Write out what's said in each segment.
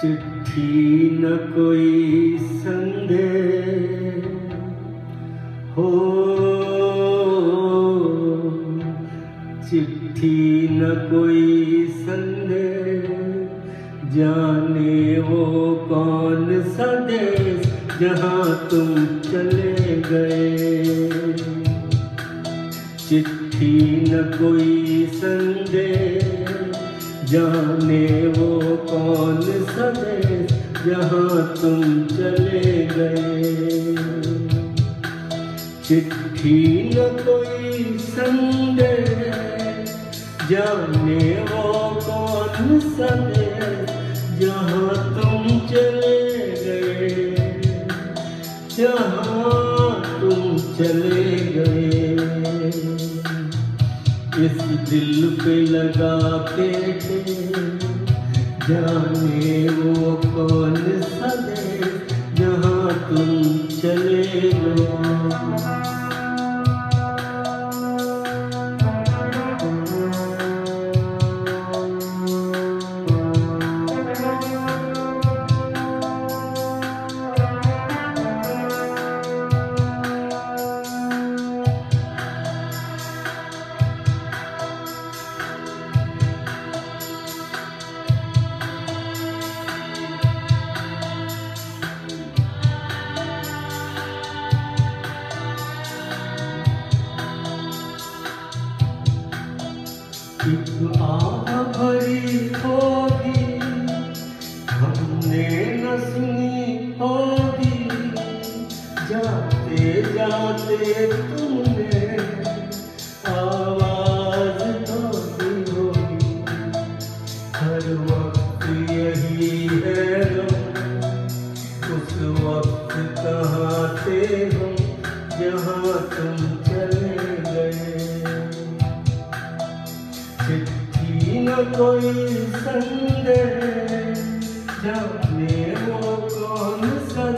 चिट्ठी न कोई संदेह। हो, चिट्ठी न कोई संदेह। जाने वो कौन सा देश जहाँ तुम चले गए। चिट्ठी न कोई संदेह। जाने वो कौन सा देश जहाँ तुम चले गए? चिट्ठी न कोई संदेह, जाने वो कौन सा देश जहाँ तुम चले गए? जहाँ तुम चले गए। दिल पे लगाते थे। जाने वो कौन सा देश जहाँ तुम चले गए। जहाँ तुम चले गए। कोई संदेह मेरे वो कौन सा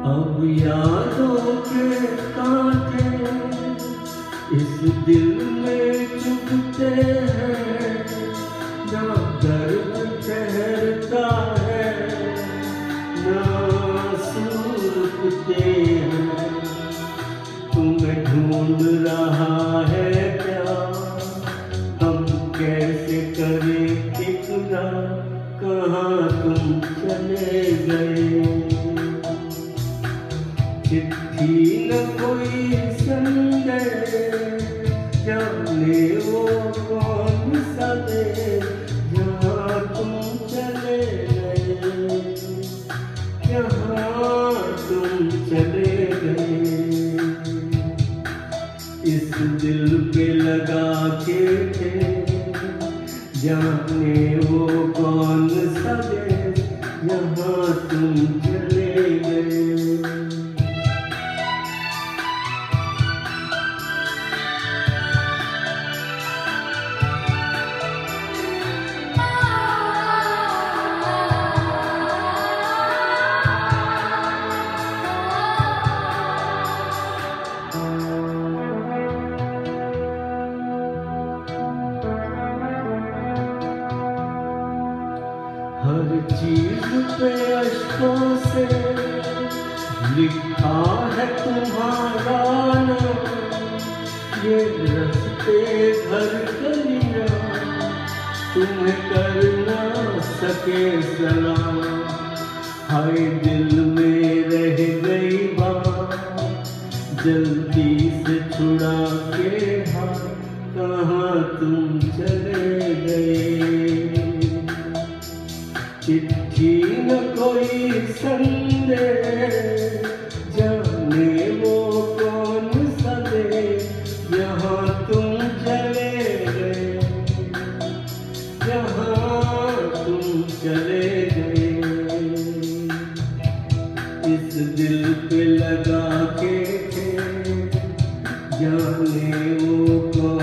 अब यादों के कांटे इस दिल में चुभते हैं, ना दर्द ठहरता है, ना सूखते हैं तुम्हें ढूंढ रहा है क्या? हम कैसे करें इकरार कहाँ तुम चले गए? चिट्ठी न कोई संदेह जाने वो कौन सा दे, जहाँ तुम चले गए, जहाँ तुम चले गए। इस दिल पे लगा के थे, जाने वो कौन सा दे, जहाँ तुम चले हर चीज़ पे अशकों से लिखा है तुम्हारा नाम। ये रस्ते घर गलियाँ तुम्हें कर ना सके सलाम। हाय दिल में रह गई बात, जल्दी से छुड़ा के हाथ कहाँ तुम चले? चिट्ठी न कोई संदेश जाने वो कौन सदे यहाँ तुम चले गए। यहाँ तुम चले गए। इस दिल पे लगा के थे, जाने वो कौन